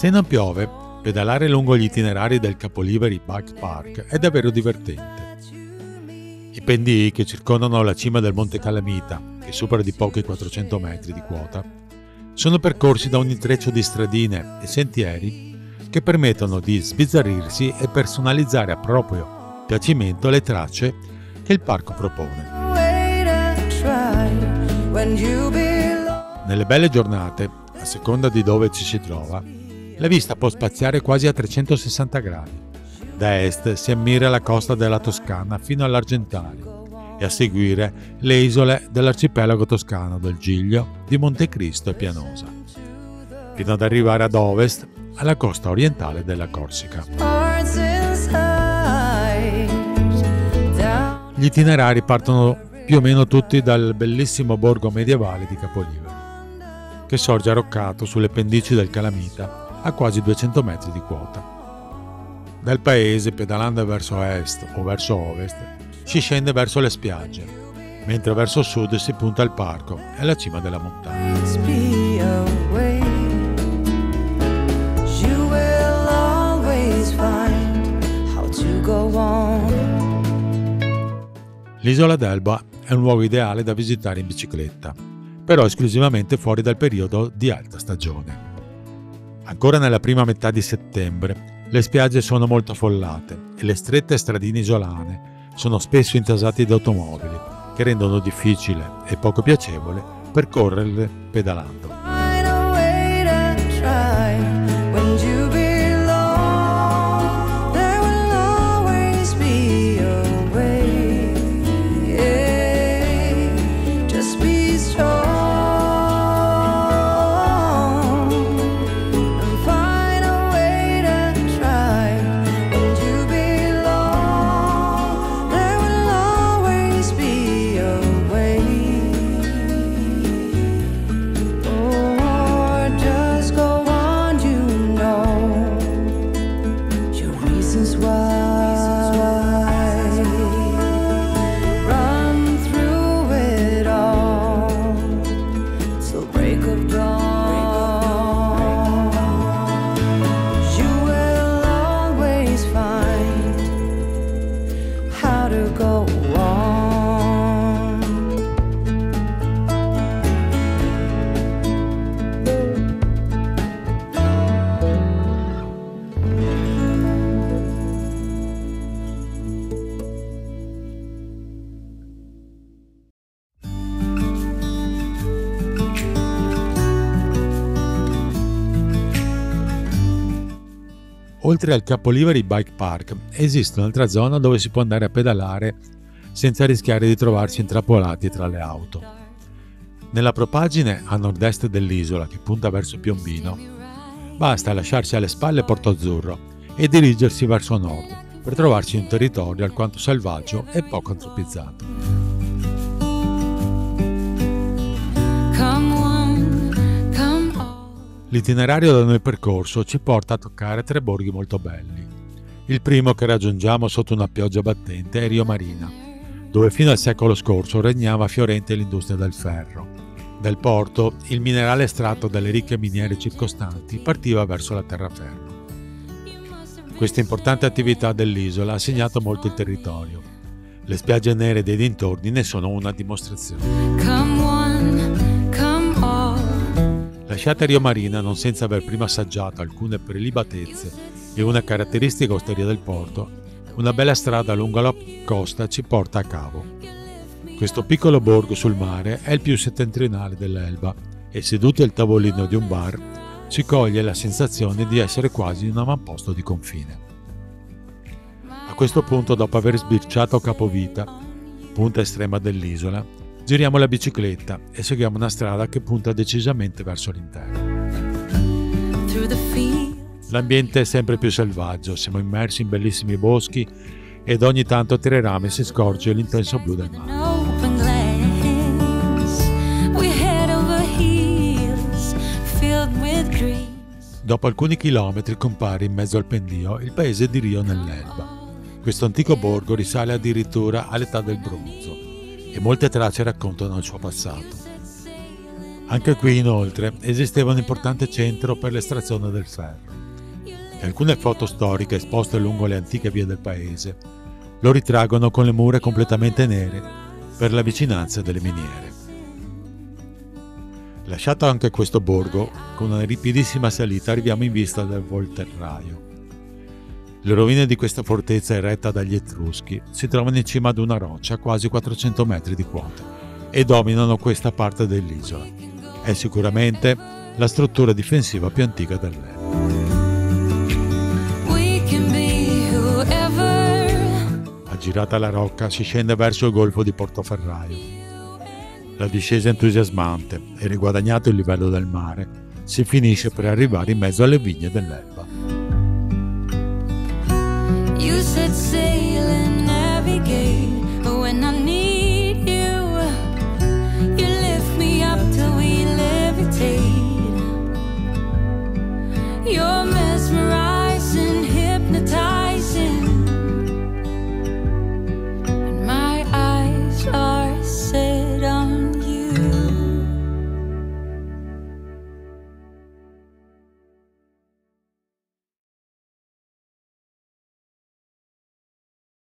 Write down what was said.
Se non piove, pedalare lungo gli itinerari del Capoliveri Bike Park è davvero divertente. I pendii che circondano la cima del Monte Calamita, che supera di pochi 400 metri di quota, sono percorsi da un intreccio di stradine e sentieri che permettono di sbizzarrirsi e personalizzare a proprio piacimento le tracce che il parco propone. Nelle belle giornate, a seconda di dove ci si trova, la vista può spaziare quasi a 360 gradi. Da est si ammira la costa della Toscana fino all'Argentario e a seguire le isole dell'arcipelago toscano del Giglio, di Montecristo e Pianosa, fino ad arrivare ad ovest alla costa orientale della Corsica. Gli itinerari partono più o meno tutti dal bellissimo borgo medievale di Capoliveri, che sorge arroccato sulle pendici del Calamita a quasi 200 metri di quota. Dal paese, pedalando verso est o verso ovest, si scende verso le spiagge, mentre verso sud si punta al parco e alla cima della montagna. L'isola d'Elba è un luogo ideale da visitare in bicicletta, però esclusivamente fuori dal periodo di alta stagione. Ancora nella prima metà di settembre le spiagge sono molto affollate e le strette stradine isolane sono spesso intasate da automobili che rendono difficile e poco piacevole percorrerle pedalando. Oltre al Capoliveri Bike Park esiste un'altra zona dove si può andare a pedalare senza rischiare di trovarsi intrappolati tra le auto. Nella propagine a nord-est dell'isola che punta verso Piombino, basta lasciarsi alle spalle Porto Azzurro e dirigersi verso nord per trovarsi in un territorio alquanto selvaggio e poco antropizzato. L'itinerario da noi percorso ci porta a toccare tre borghi molto belli. Il primo che raggiungiamo sotto una pioggia battente è Rio Marina, dove fino al secolo scorso regnava fiorente l'industria del ferro. Dal porto, il minerale estratto dalle ricche miniere circostanti partiva verso la terraferma. Questa importante attività dell'isola ha segnato molto il territorio. Le spiagge nere dei dintorni ne sono una dimostrazione. Lasciate Rio Marina non senza aver prima assaggiato alcune prelibatezze e una caratteristica osteria del porto, una bella strada lungo la costa ci porta a Cavo. Questo piccolo borgo sul mare è il più settentrionale dell'Elba e seduti al tavolino di un bar si coglie la sensazione di essere quasi in un avamposto di confine. A questo punto, dopo aver sbirciato Capovita, punta estrema dell'isola, Giriamo la bicicletta e seguiamo una strada che punta decisamente verso l'interno. L'ambiente è sempre più selvaggio, siamo immersi in bellissimi boschi ed ogni tanto tra i rami si scorge l'intenso blu del mare. Dopo alcuni chilometri compare in mezzo al pendio il paese di Rio nell'Elba. Questo antico borgo risale addirittura all'età del bronzo e molte tracce raccontano il suo passato. Anche qui inoltre esisteva un importante centro per l'estrazione del ferro. E alcune foto storiche esposte lungo le antiche vie del paese lo ritraggono con le mura completamente nere per la vicinanza delle miniere. Lasciato anche questo borgo, con una ripidissima salita arriviamo in vista del Volterraio. Le rovine di questa fortezza eretta dagli Etruschi si trovano in cima ad una roccia a quasi 400 metri di quota e dominano questa parte dell'isola. È sicuramente la struttura difensiva più antica dell'epoca. Aggirata la rocca si scende verso il golfo di Portoferraio la discesa entusiasmante e riguadagnato il livello del mare, si finisce per arrivare in mezzo alle vigne dell'Elba. You said sail and navigate